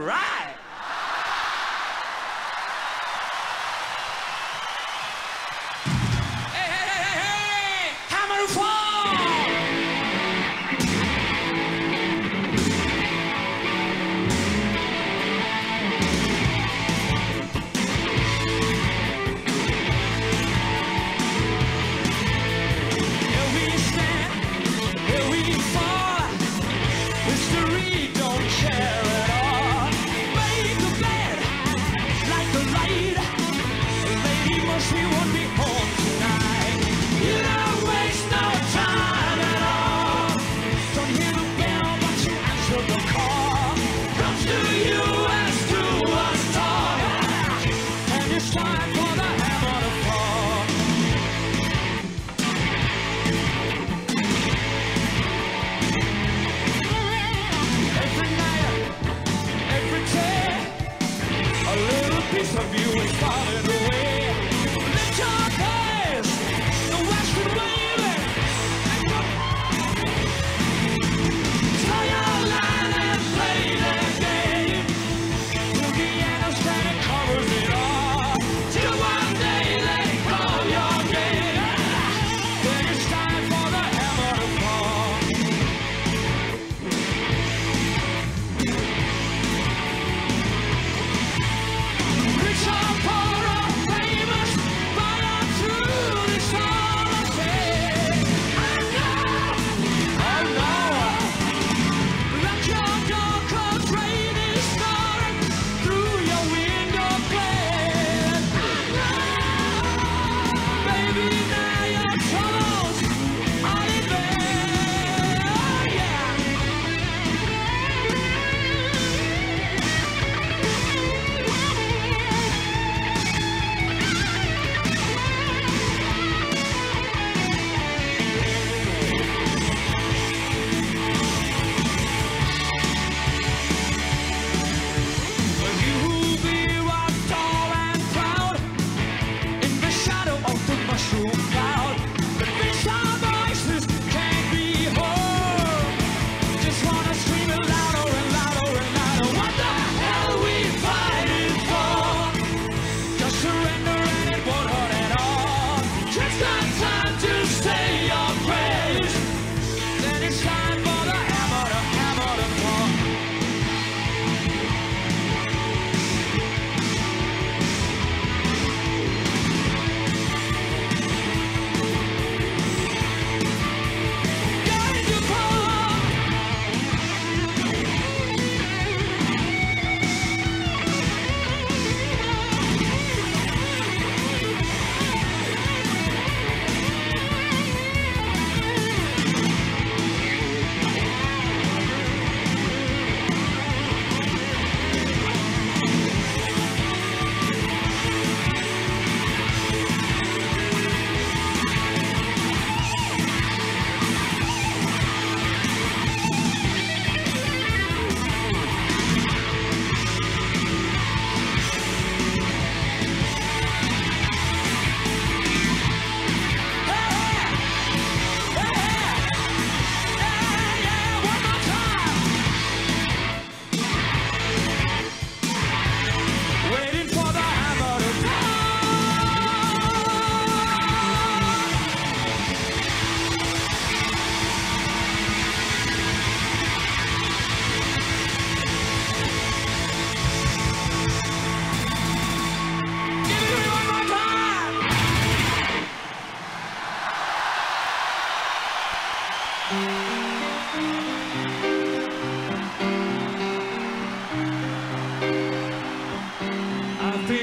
right.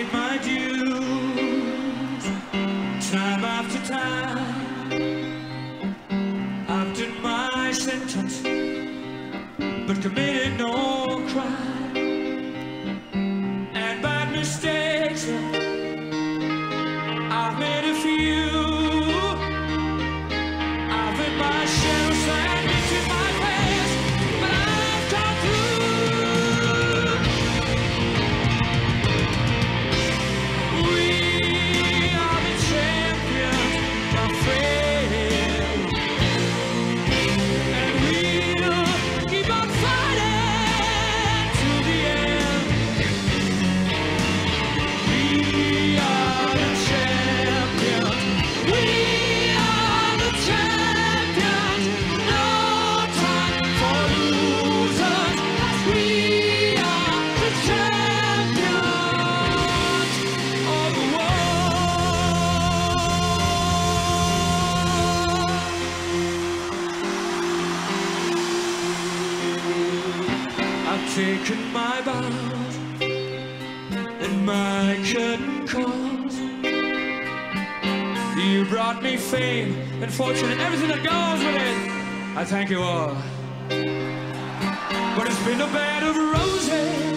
Paid my dues time after time. Taken my bows and my curtain calls. You brought me fame and fortune and everything that goes with it. I thank you all. But it's been a bed of roses